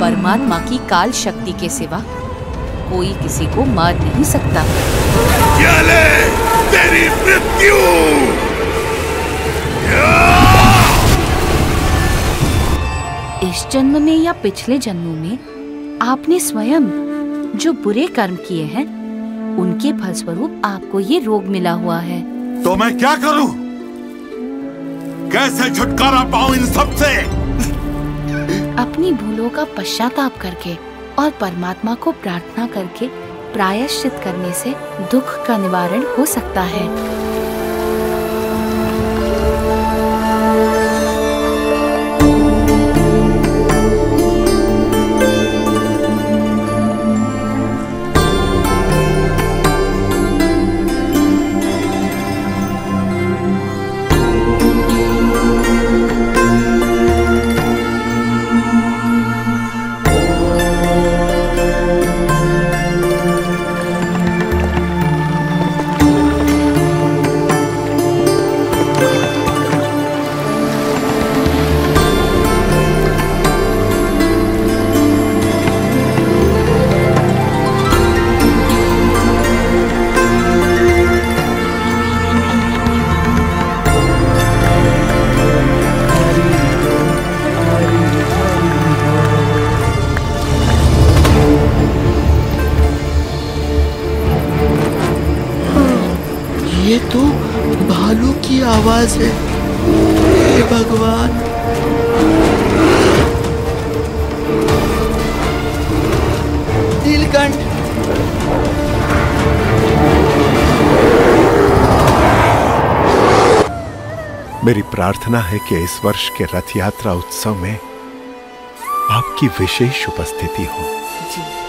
परमात्मा की काल शक्ति के सिवा कोई किसी को मार नहीं सकता। चले तेरी मृत्यु! इस जन्म में या पिछले जन्मों में आपने स्वयं जो बुरे कर्म किए हैं उनके फलस्वरूप आपको ये रोग मिला हुआ है। तो मैं क्या करूँ? कैसे छुटकारा पाऊँ इन सबसे अपनी भूलों का पश्चाताप करके और परमात्मा को प्रार्थना करके प्रायश्चित करने से दुख का निवारण हो सकता है। ये तो भालू की आवाज़ है। हे भगवान। नीलकंठ। मेरी प्रार्थना है कि इस वर्ष के रथ यात्रा उत्सव में आपकी विशेष उपस्थिति हो। जी।